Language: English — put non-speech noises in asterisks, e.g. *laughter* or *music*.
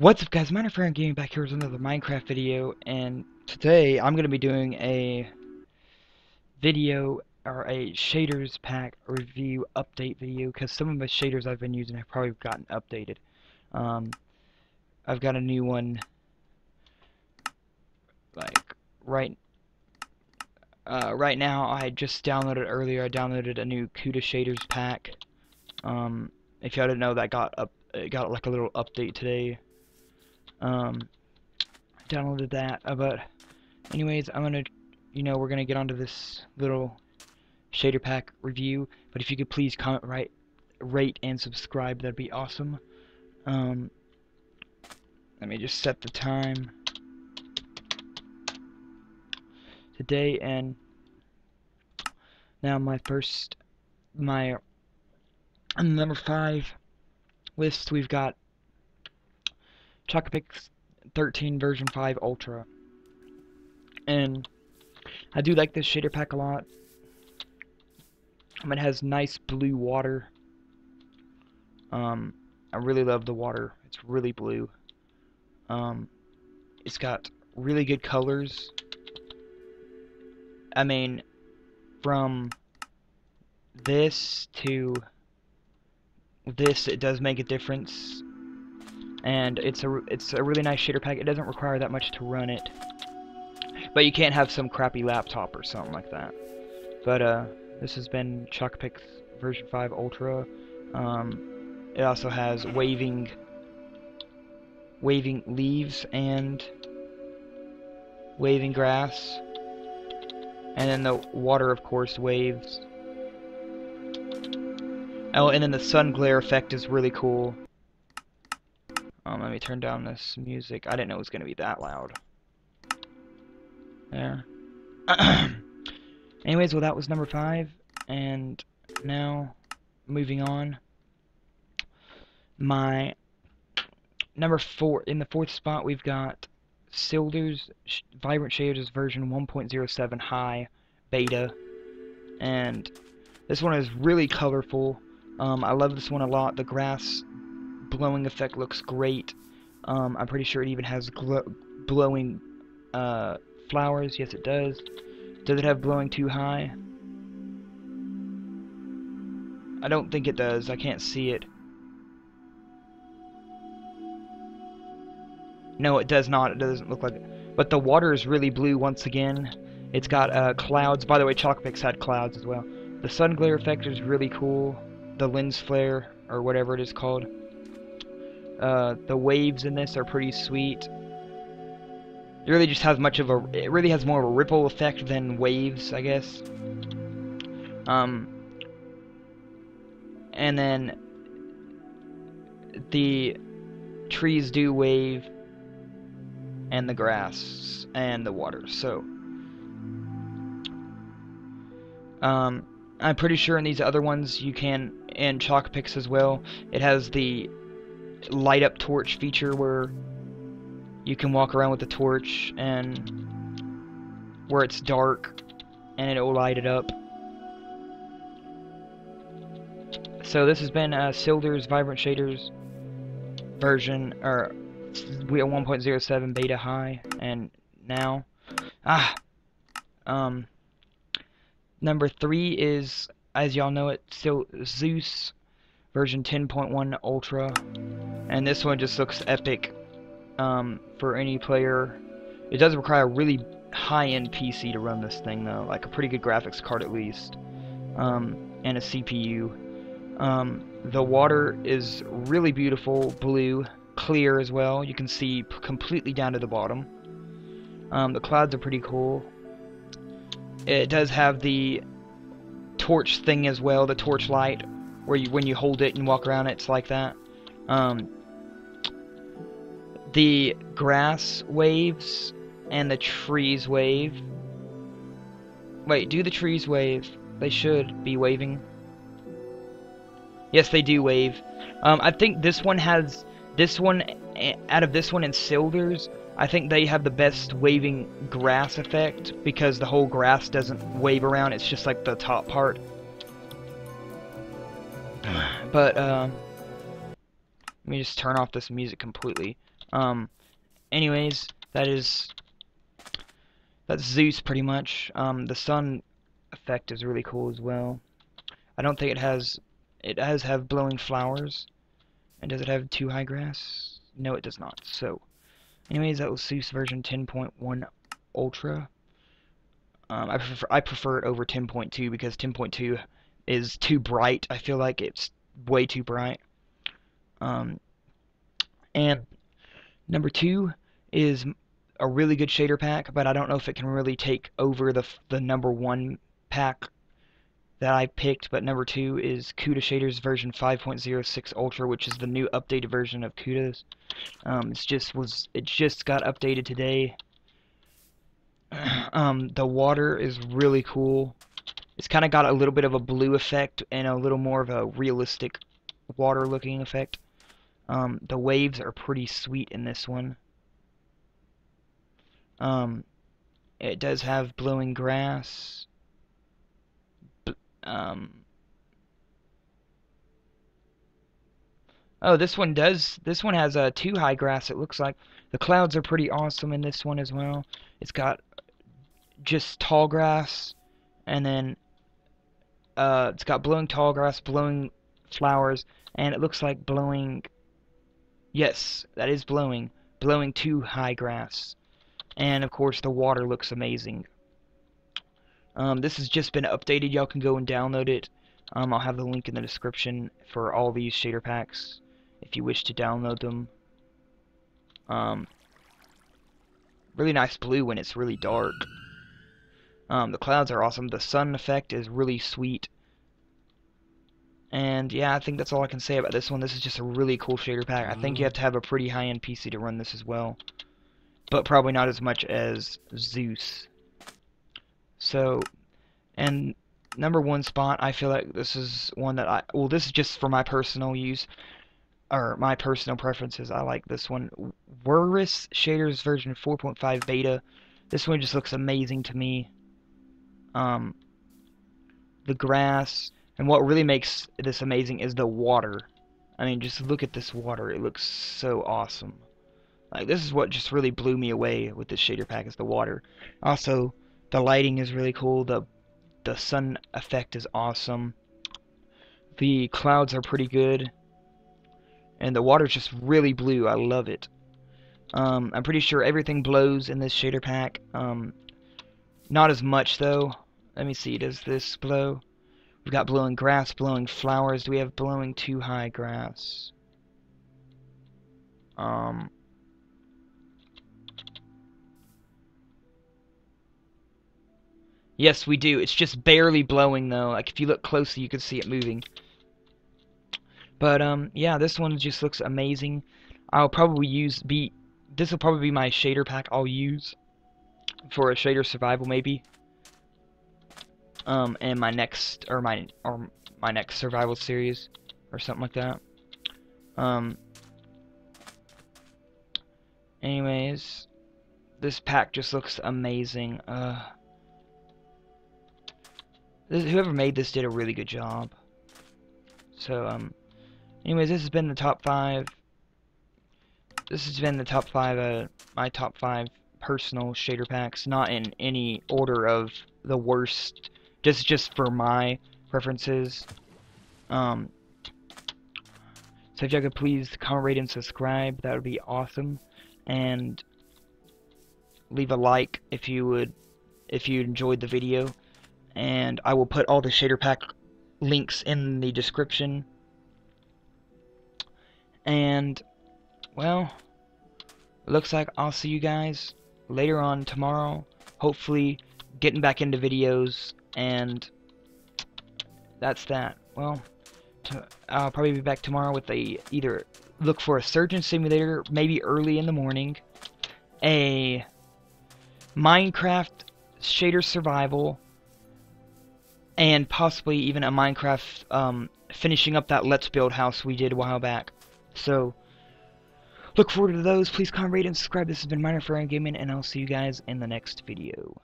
What's up guys, Minecraft Gaming back here with another Minecraft video, and today I'm going to be doing a video, or a shaders pack review update video, because some of the shaders I've been using have probably gotten updated. Um, I've got a new one, like, right, uh, right now, I just downloaded earlier, I downloaded a new KUDA shaders pack. Um, if y'all didn't know, that got up, it got like a little update today um, downloaded that. Uh, but anyways, I'm gonna, you know, we're gonna get onto this little shader pack review. But if you could please comment, right, rate, and subscribe, that'd be awesome. Um, let me just set the time today and now my first my number five list we've got Chocapic's 13 version 5 Ultra. And I do like this shader pack a lot. Um, it has nice blue water. Um, I really love the water. It's really blue. Um, it's got really good colors. I mean, from this to this, it does make a difference and it's a it's a really nice shader pack. It doesn't require that much to run it, but you can't have some crappy laptop or something like that. But uh, this has been Chocapic's version 5 Ultra. Um, it also has waving waving leaves and waving grass, and then the water, of course, waves. Oh, and then the sun glare effect is really cool. Um, let me turn down this music. I didn't know it was going to be that loud. There. *clears throat* Anyways, well, that was number five. And now, moving on. My number four, in the fourth spot, we've got Sildur's Sh Vibrant Shaders version 1.07 high beta. And this one is really colorful. Um, I love this one a lot. The grass blowing effect looks great. Um, I'm pretty sure it even has blowing uh, flowers. Yes, it does. Does it have blowing too high? I don't think it does. I can't see it. No, it does not. It doesn't look like it. But the water is really blue once again. It's got uh, clouds. By the way, Chocapic's had clouds as well. The sun glare effect is really cool. The lens flare, or whatever it is called. Uh, the waves in this are pretty sweet. It really just has much of a, it really has more of a ripple effect than waves, I guess. Um, and then the trees do wave, and the grass and the water. So, um, I'm pretty sure in these other ones you can, and Chalk Picks as well. It has the light up torch feature where you can walk around with the torch and where it's dark and it'll light it up. So this has been uh, Sildur's Vibrant Shaders version, or we are 1.07 beta high, and now, ah, um, number three is, as y'all know it, still SEUS version 10.1 Ultra. And this one just looks epic um, for any player. It does require a really high-end PC to run this thing though, like a pretty good graphics card at least, um, and a CPU. Um, the water is really beautiful, blue, clear as well. You can see completely down to the bottom. Um, the clouds are pretty cool. It does have the torch thing as well, the torch light, where you when you hold it and walk around it's like that. Um, the grass waves and the trees wave. Wait, do the trees wave? They should be waving. Yes, they do wave. Um, I think this one has this one eh, out of this one and Sildur's. I think they have the best waving grass effect because the whole grass doesn't wave around. It's just like the top part. But um, let me just turn off this music completely. Um, anyways, that is that's SEUS pretty much. Um, the sun effect is really cool as well. I don't think it has it does have blowing flowers. And does it have too high grass? No, it does not. So, anyways, that was SEUS version 10.1 Ultra. Um, I prefer I prefer it over 10.2 because 10.2 is too bright. I feel like it's way too bright. Um, and number two is a really good shader pack, but I don't know if it can really take over the the number one pack that I picked. But number two is KUDA Shaders version 5.06 Ultra, which is the new updated version of KUDA's. Um, it's just was it just got updated today. *clears throat* um, the water is really cool. It's kind of got a little bit of a blue effect and a little more of a realistic water looking effect. Um, the waves are pretty sweet in this one. Um, it does have blowing grass. um, oh, this one does. This one has uh, two high grass. It looks like the clouds are pretty awesome in this one as well. It's got just tall grass, and then uh, it's got blowing tall grass, blowing flowers, and it looks like blowing. Yes, that is blowing. Blowing two high grass. And of course, the water looks amazing. Um, this has just been updated. Y'all can go and download it. Um, I'll have the link in the description for all these shader packs if you wish to download them. Um, really nice blue when it's really dark. Um, the clouds are awesome. The sun effect is really sweet. And yeah, I think that's all I can say about this one. This is just a really cool shader pack. I think you have to have a pretty high-end PC to run this as well but probably not as much as SEUS. So, and number one spot, I feel like this is one that I, well, this is just for my personal use, or my personal preferences. I like this one. Werrus Shaders version 4.5 beta. This one just looks amazing to me. Um, the grass, and what really makes this amazing is the water. I mean, just look at this water. It looks so awesome. Like this is what just really blew me away with this shader pack is the water. Also, the lighting is really cool. The the sun effect is awesome. The clouds are pretty good. And the water's just really blue. I love it. Um, I'm pretty sure everything blows in this shader pack. Um, not as much though. Let me see. Does this blow? We've got blowing grass, blowing flowers. Do we have blowing too high grass? Um, Yes, we do. It's just barely blowing, though. Like, if you look closely, you can see it moving. But, um, yeah, this one just looks amazing. I'll probably use, be, this will probably be my shader pack I'll use for a shader survival, maybe. Um, and my next, or my, or my next survival series, or something like that. Um, anyways, this pack just looks amazing. Uh, this, whoever made this did a really good job. So, um, anyways, this has been the top five. This has been the top five, uh, my top five personal shader packs, not in any order of the worst, just just for my preferences. Um, so if y'all could please comment, rate, and subscribe, that would be awesome. And leave a like if you would, if you enjoyed the video and I will put all the shader pack links in the description. And, well, looks like I'll see you guys later on tomorrow. Hopefully, getting back into videos, and that's that. Well, I'll probably be back tomorrow with a either look for a surgeon simulator, maybe early in the morning, a Minecraft shader survival, and possibly even a Minecraft um, finishing up that Let's Build house we did a while back. So, look forward to those. Please comment, rate, and subscribe. This has been Miner Gaming, and I'll see you guys in the next video.